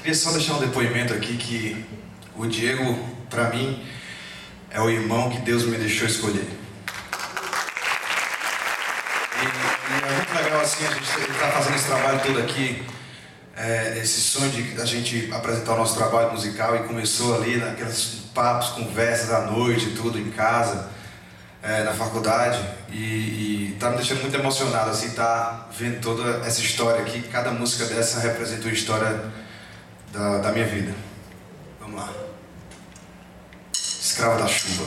Queria só deixar um depoimento aqui que o Diego, para mim, é o irmão que Deus me deixou escolher. E, e é muito legal assim a gente estar tá fazendo esse trabalho todo aqui, é, esse sonho de a gente apresentar o nosso trabalho musical e começou ali naqueles papos, conversas à noite, tudo em casa, é, na faculdade e, tá me deixando muito emocionado assim, tá vendo toda essa história aqui. Cada música dessa representa uma história da, minha vida. Vamos lá. Escravo da chuva.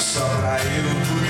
só pra eu poder.